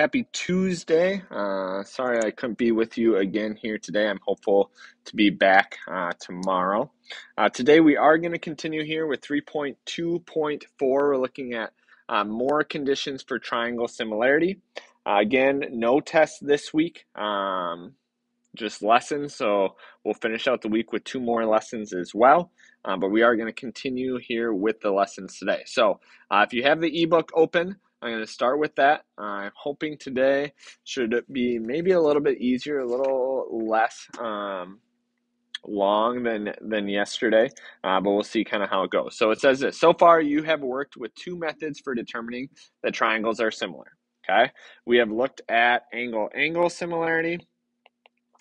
Happy Tuesday. Uh, sorry I couldn't be with you again here today. I'm hopeful to be back uh, tomorrow. Uh, today we are going to continue here with 3.2.4. We're looking at uh, more conditions for triangle similarity. Uh, again, no tests this week, um, just lessons. So we'll finish out the week with two more lessons as well. Uh, but we are going to continue here with the lessons today. So if you have the ebook open, I'm going to start with that. I'm hoping today should be maybe a little bit easier, a little less um, long than than yesterday, uh, but we'll see kind of how it goes. So it says this: so far you have worked with two methods for determining that triangles are similar. Okay, we have looked at angle angle similarity,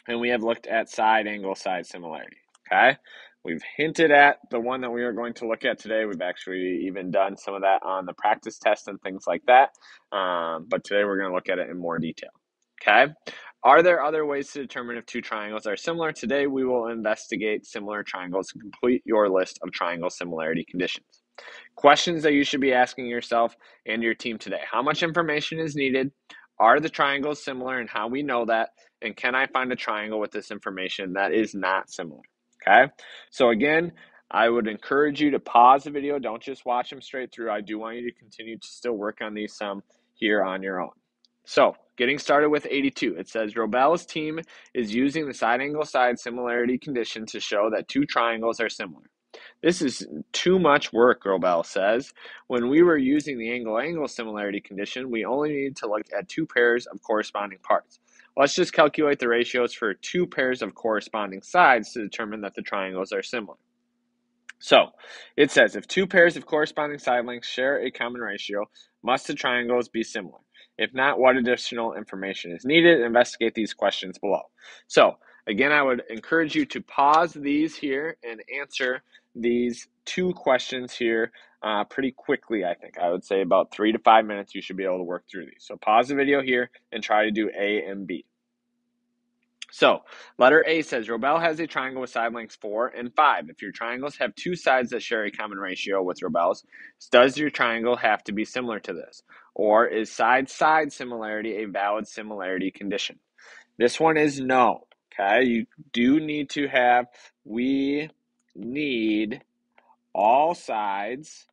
and we have looked at side angle side similarity. Okay, We've hinted at the one that we are going to look at today. We've actually even done some of that on the practice test and things like that. Um, but today we're going to look at it in more detail. Okay. Are there other ways to determine if two triangles are similar? Today we will investigate similar triangles and complete your list of triangle similarity conditions. Questions that you should be asking yourself and your team today. How much information is needed? Are the triangles similar and how we know that? And can I find a triangle with this information that is not similar? Okay. So again, I would encourage you to pause the video. Don't just watch them straight through. I do want you to continue to still work on these some here on your own. So getting started with 82, it says Robel's team is using the side angle side similarity condition to show that two triangles are similar. This is too much work, Robel says. When we were using the angle angle similarity condition, we only needed to look at two pairs of corresponding parts. Let's just calculate the ratios for two pairs of corresponding sides to determine that the triangles are similar. So, it says if two pairs of corresponding side lengths share a common ratio, must the triangles be similar? If not, what additional information is needed? Investigate these questions below. So, again, I would encourage you to pause these here and answer these two questions here uh, pretty quickly, I think. I would say about three to five minutes, you should be able to work through these. So pause the video here and try to do A and B. So, letter A says Robel has a triangle with side lengths 4 and 5. If your triangles have two sides that share a common ratio with Robel's, does your triangle have to be similar to this? Or is side side similarity a valid similarity condition? This one is no. Okay, you do need to have, we need all sides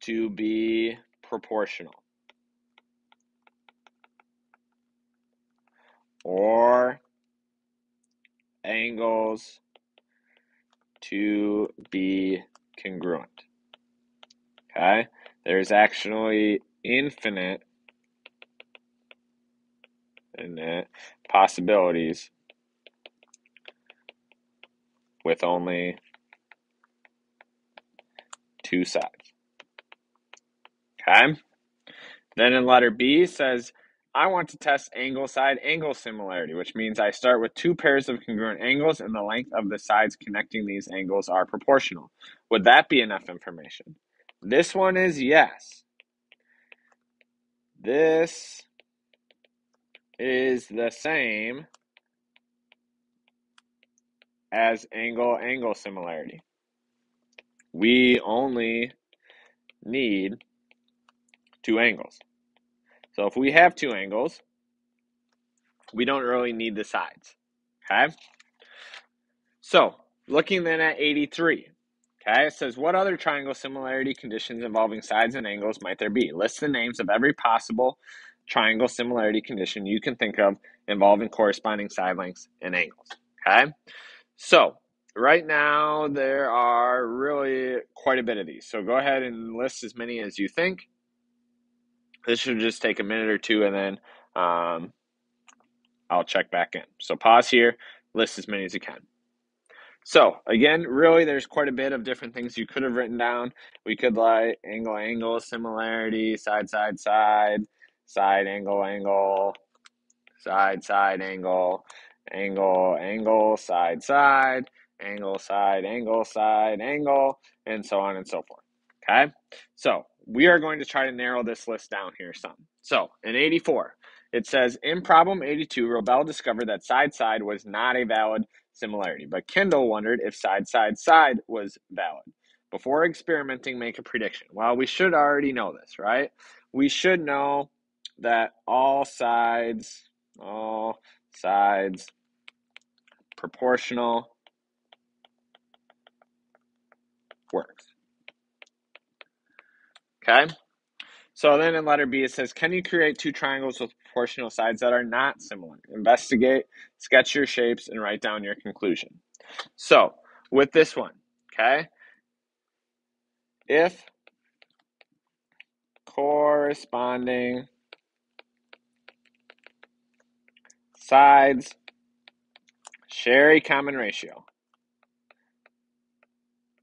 to be proportional. Or angles to be congruent. Okay? There's actually infinite, infinite possibilities with only two sides. Okay. Then in letter B says, I want to test angle side angle similarity, which means I start with two pairs of congruent angles and the length of the sides connecting these angles are proportional. Would that be enough information? This one is yes. This is the same as angle angle similarity. We only need two angles. So if we have two angles, we don't really need the sides. Okay? So looking then at 83. Okay, it says, what other triangle similarity conditions involving sides and angles might there be? List the names of every possible triangle similarity condition you can think of involving corresponding side lengths and angles. Okay, so right now there are really quite a bit of these. So go ahead and list as many as you think. This should just take a minute or two and then um, I'll check back in. So pause here, list as many as you can. So again, really, there's quite a bit of different things you could have written down. We could like angle, angle, similarity, side, side, side, side, angle, angle, side, side, angle, angle, angle, side, side, angle, side, angle, side, angle, and so on and so forth. Okay, so we are going to try to narrow this list down here some. So in 84, it says in problem 82, Robel discovered that side side was not a valid similarity, but Kendall wondered if side side side was valid. before experimenting, make a prediction. Well, we should already know this, right? We should know that all sides, all sides proportional works. Okay? So then in letter B, it says, Can you create two triangles with proportional sides that are not similar? Investigate, sketch your shapes, and write down your conclusion. So with this one, okay, if corresponding sides share a common ratio,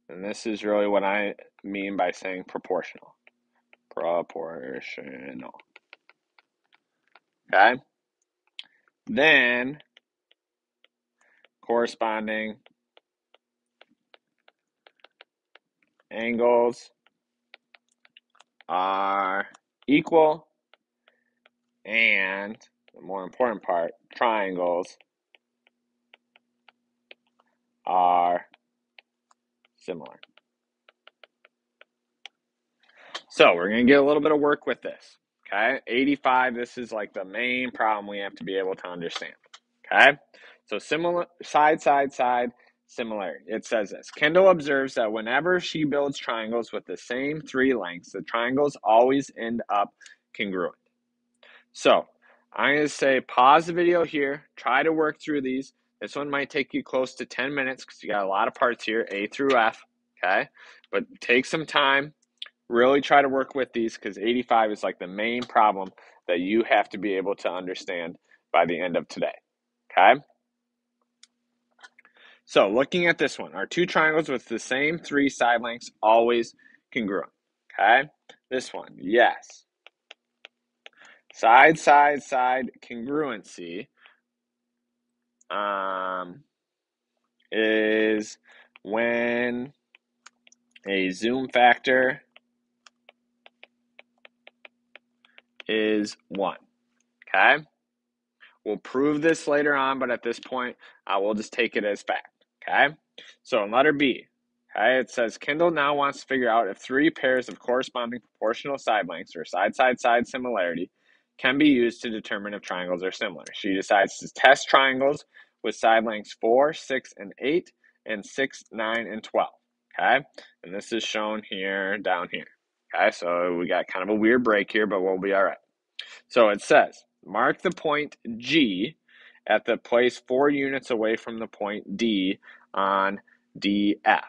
and this is really what I mean by saying proportional. Proportional. Okay? Then corresponding angles are equal and the more important part, triangles are similar. So we're going to get a little bit of work with this. Okay, 85, this is like the main problem we have to be able to understand. Okay, so similar side, side, side, similarity. It says this Kendall observes that whenever she builds triangles with the same three lengths, the triangles always end up congruent. So I'm going to say pause the video here, try to work through these. This one might take you close to 10 minutes because you got a lot of parts here, A through F. Okay, but take some time really try to work with these because 85 is like the main problem that you have to be able to understand by the end of today. Okay? So, looking at this one, are two triangles with the same three side lengths always congruent? Okay? This one, yes. Side, side, side congruency um, is when a zoom factor is 1. Okay? We'll prove this later on, but at this point, I will just take it as fact. Okay? So in letter B, okay, it says Kendall now wants to figure out if three pairs of corresponding proportional side lengths or side side side similarity can be used to determine if triangles are similar. She decides to test triangles with side lengths 4, 6, and 8, and 6, 9, and 12. Okay? And this is shown here down here. Okay, so we got kind of a weird break here, but we'll be all right. So it says, mark the point G at the place four units away from the point D on DF.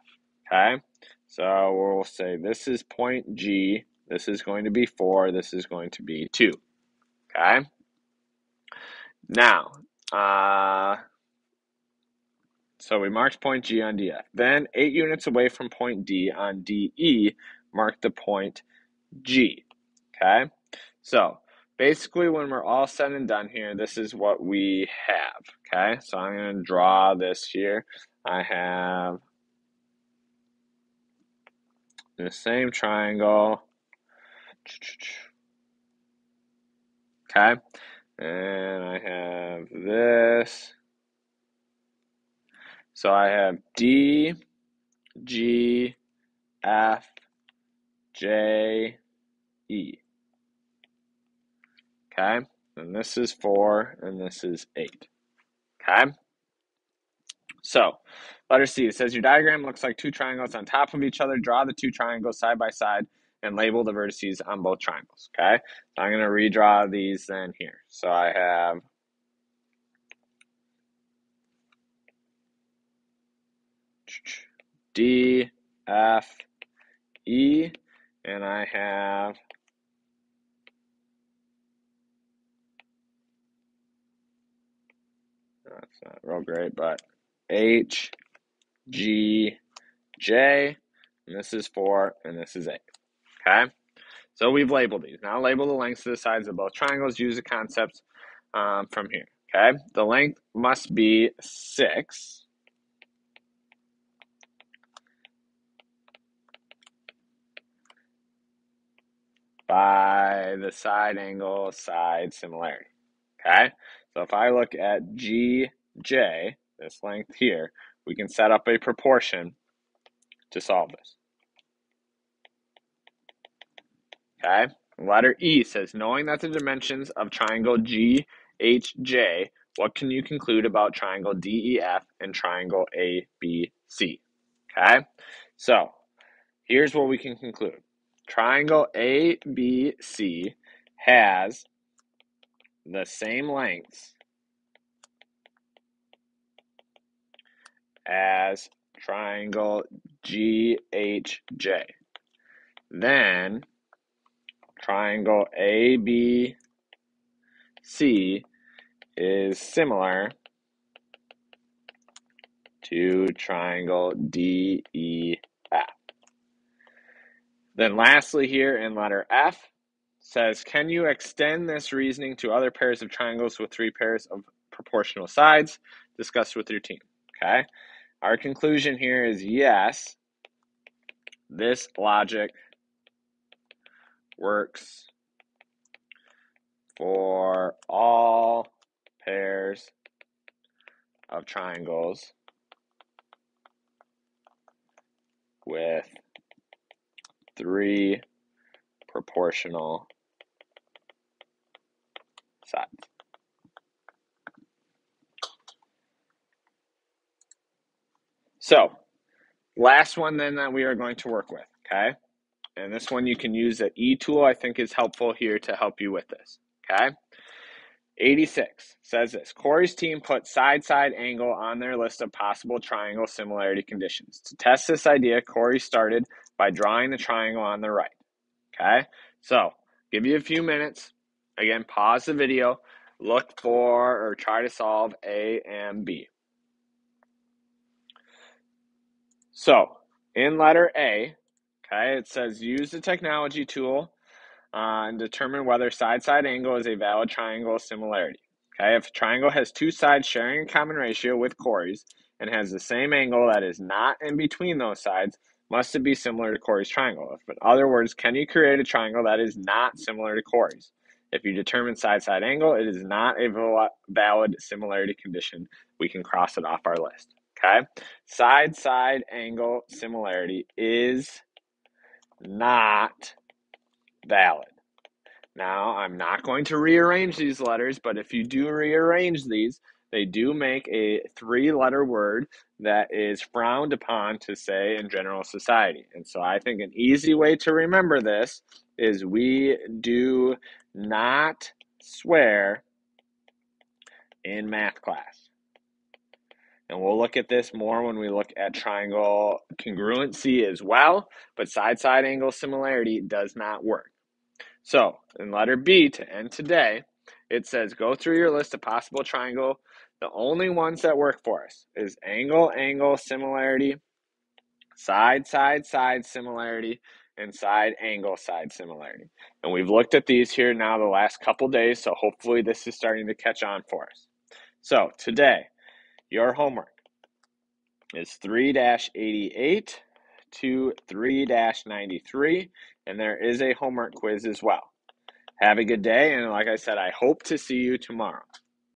Okay, so we'll say this is point G, this is going to be four, this is going to be two. Okay, now, uh, so we marked point G on DF. Then eight units away from point D on DE, mark the point G. Okay, so basically, when we're all said and done here, this is what we have. Okay, so I'm going to draw this here. I have the same triangle. Okay, and I have this. So I have D, G, F, J, E. Okay, and this is 4, and this is 8. Okay, so letter C, it says your diagram looks like two triangles on top of each other. Draw the two triangles side by side and label the vertices on both triangles. Okay, so I'm going to redraw these then here. So I have D, F, E, and I have that's not real great, but H, G, J, and this is 4, and this is 8. Okay? So we've labeled these. Now label the lengths of the sides of both triangles. Use the concepts um, from here. Okay? The length must be 6 by the side angle side similarity. Okay, so if I look at GJ, this length here, we can set up a proportion to solve this. Okay. Letter E says, knowing that the dimensions of triangle GHJ, what can you conclude about triangle DEF and triangle ABC? Okay. So here's what we can conclude. Triangle ABC has the same lengths as triangle GHJ. Then triangle ABC is similar to triangle DEF. Then lastly here in letter F says, can you extend this reasoning to other pairs of triangles with three pairs of proportional sides? Discuss with your team. Okay. Our conclusion here is yes, this logic works for all pairs of triangles with three proportional sides. So, last one then that we are going to work with, okay? And this one you can use the E tool, I think is helpful here to help you with this, okay? 86 says this Corey's team put side side angle on their list of possible triangle similarity conditions. To test this idea, Corey started by drawing the triangle on the right. Okay, so give you a few minutes. Again, pause the video, look for or try to solve A and B. So in letter A, okay, it says use the technology tool uh, and determine whether side-side angle is a valid triangle similarity. Okay, if a triangle has two sides sharing a common ratio with Corey's and has the same angle that is not in between those sides, must it be similar to Corey's triangle? If, in other words, can you create a triangle that is not similar to Corey's? If you determine side-side angle, it is not a valid similarity condition. We can cross it off our list. Okay, side-side angle similarity is not valid. Now, I'm not going to rearrange these letters, but if you do rearrange these, they do make a three letter word that is frowned upon to say in general society. And so I think an easy way to remember this is we do not swear in math class. And we'll look at this more when we look at triangle congruency as well, but side side angle similarity does not work. So, in letter B to end today, it says go through your list of possible triangle. The only ones that work for us is angle, angle, similarity, side, side, side, similarity, and side, angle, side, similarity. And we've looked at these here now the last couple days, so hopefully this is starting to catch on for us. So, today, your homework is 3 88 to 3 93, and there is a homework quiz as well. Have a good day, and like I said, I hope to see you tomorrow.